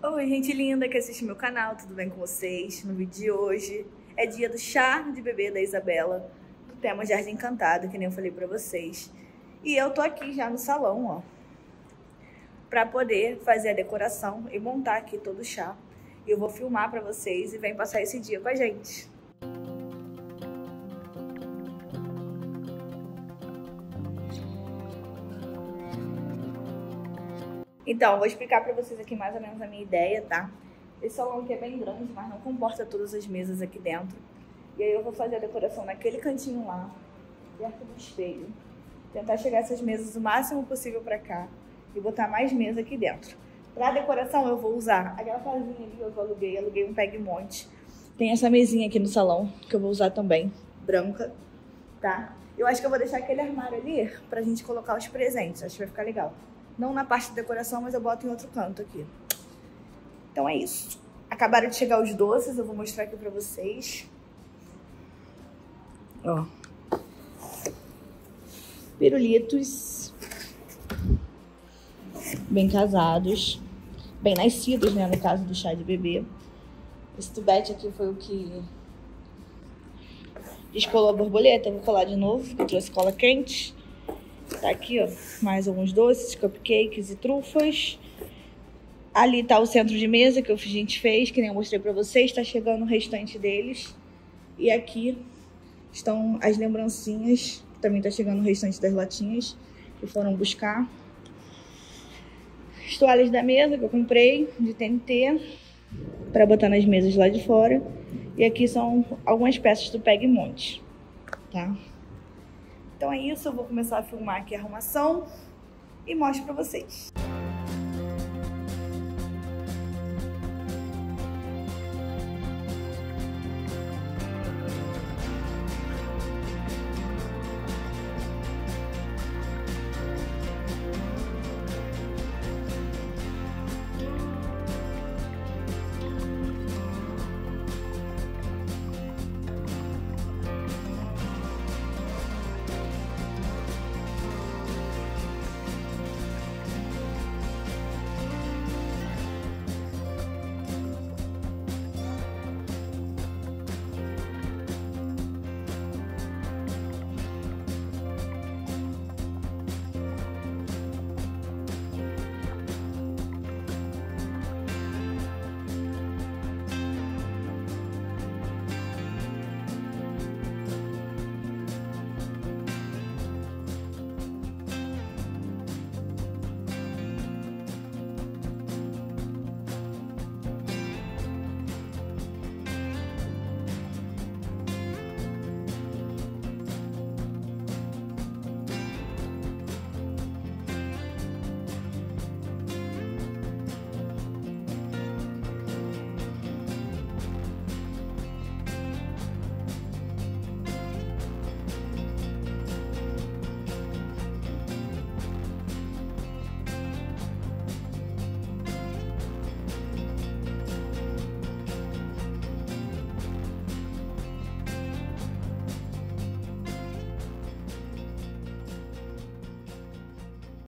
Oi, gente linda que assiste meu canal, tudo bem com vocês? No vídeo de hoje é dia do chá de bebê da Isabela, do tema Jardim Encantado, que nem eu falei pra vocês. E eu tô aqui já no salão, ó, pra poder fazer a decoração e montar aqui todo o chá. E eu vou filmar pra vocês e vem passar esse dia com a gente. Então, vou explicar para vocês aqui mais ou menos a minha ideia, tá? Esse salão aqui é bem grande, mas não comporta todas as mesas aqui dentro. E aí eu vou fazer a decoração naquele cantinho lá, perto do espelho. Tentar chegar essas mesas o máximo possível para cá e botar mais mesa aqui dentro. Para decoração eu vou usar aquela casinha ali que eu aluguei, aluguei um peg monte. Tem essa mesinha aqui no salão que eu vou usar também, branca, tá? Eu acho que eu vou deixar aquele armário ali pra gente colocar os presentes, acho que vai ficar legal. Não na parte de decoração, mas eu boto em outro canto aqui. Então é isso. Acabaram de chegar os doces, eu vou mostrar aqui pra vocês. Ó. Pirulitos. Bem casados. Bem nascidos, né? No caso do chá de bebê. Esse tubete aqui foi o que descolou a borboleta. Vou colar de novo, que eu trouxe cola quente. Tá aqui, ó, mais alguns doces, cupcakes e trufas. Ali tá o centro de mesa que a gente fez, que nem eu mostrei pra vocês. Tá chegando o restante deles. E aqui estão as lembrancinhas. Também tá chegando o restante das latinhas que foram buscar. As toalhas da mesa que eu comprei de TNT para botar nas mesas lá de fora. E aqui são algumas peças do Peg Monte, tá? Então é isso, eu vou começar a filmar aqui a arrumação e mostro pra vocês.